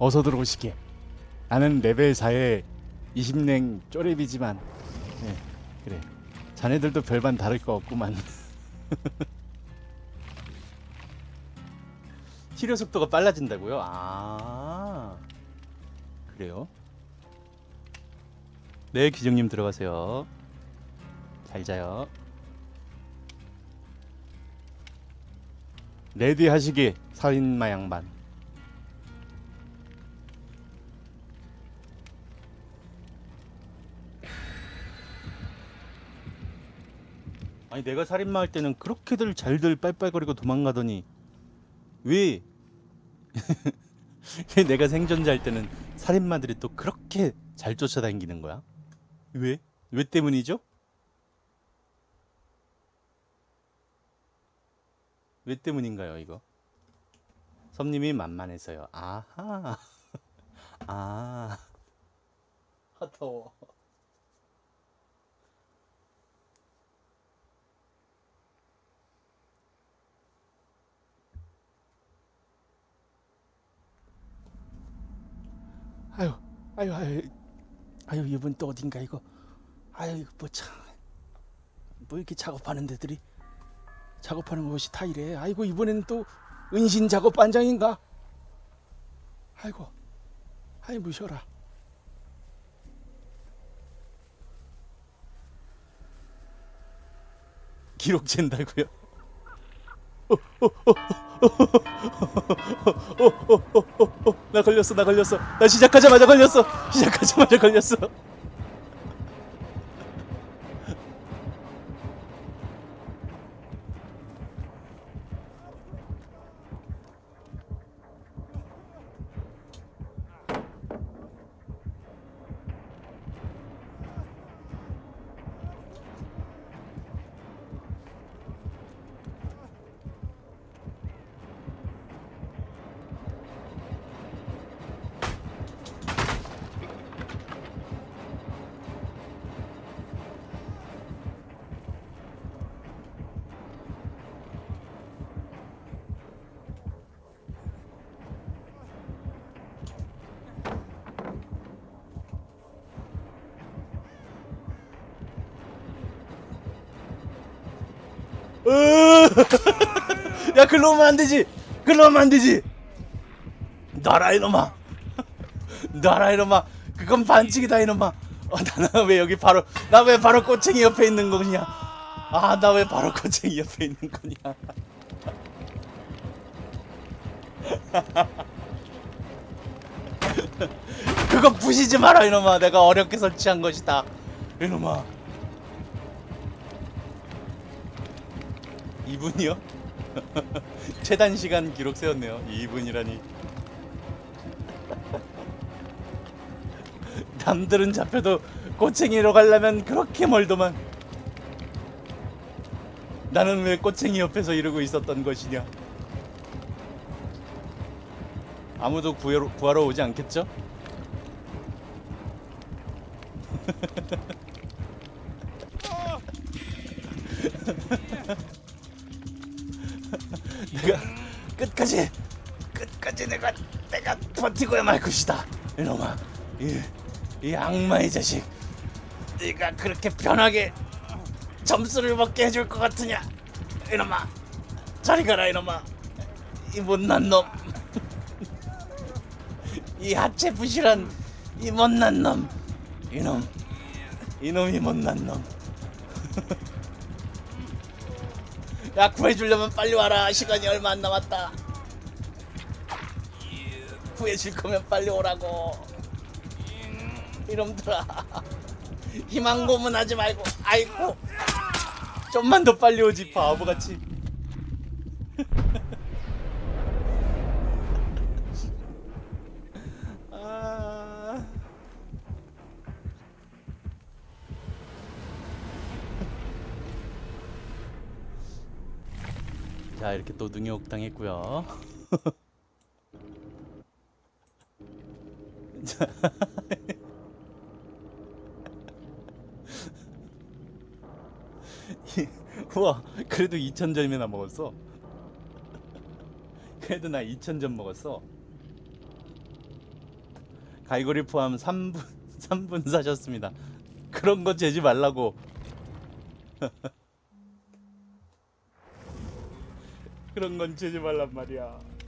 어서 들어오시게. 나는 레벨 4의 20랭 쪼렙이지만 네, 그래. 자네들도 별반 다를 거 없구만. 치료 속도가 빨라진다고요? 아 그래요? 네 기정님 들어가세요. 잘 자요. Ready 하시지 살인마 양반. 아니 내가 살인마 할 때는 그렇게들 잘들 빨빨거리고 도망가더니 왜? 왜 내가 생존자 할 때는 살인마들이 또 그렇게 잘 쫓아다니는 거야? 왜? 왜 때문이죠? 왜 때문인가요, 이거? 섬님이 만만해서요. 아하. 아. 아, 더워. 아유, 아유, 아유, 아유, 이번 또 어딘가 이거. 아유, 이거 뭐 참, 뭐 이렇게 작업하는 데들이 작업하는 곳이 다 이래. 아이고 이번에는 또 은신 작업 반장인가? 아이고, 아이 무셔라. 기록 잰다고요? 나 걸렸어, 나 걸렸어. 나 시작하자마자 걸렸어. 시작하자마자 걸렸어. 야, 글로 오면 안 되지. 글로 오면 안 되지. 놔라 이놈아. 놔라 이놈아. 그건 반칙이다 이놈아. 어, 나는 왜 여기 바로 나 왜 바로 꼬챙이 옆에 있는 거냐? 아, 나 왜 바로 꼬챙이 옆에 있는 거냐? 그거 부시지 마라 이놈아. 내가 어렵게 설치한 것이다. 이놈아. 2분이요? 최단 시간 기록 세웠네요. 2분이라니. 남들은 잡혀도 꼬챙이로 가려면 그렇게 멀더만. 나는 왜 꼬챙이 옆에서 이러고 있었던 것이냐? 아무도 구하러, 구하러 오지 않겠죠? 끝까지 끝까지 내가 내가 버티고야 말 것이다. 이놈아 이, 이 악마의 자식 네가 그렇게 편하게 점수를 먹게 해줄 것 같으냐? 이놈아 저리 가라 이놈아. 이 못난 놈. 이 하체 부실한 이 못난 놈. 이놈 이놈이 못난 놈. 야 구해주려면 빨리 와라. 시간이 얼마 안 남았다 구해줄 거면 빨리 오라고. 이놈들아. 희망 고문하지 말고. 아이고. 좀만 더 빨리 오지 바보같이. 아... 자 이렇게 또 능욕 당했고요. 자, 이- 우와 그래도 2,000점이나 먹었어. 그래도 나 2,000점 먹었어. 갈고리 포함 3분 3분 사셨습니다. 그런 거 재지 말라고. 그런 건 재지 말란 말이야.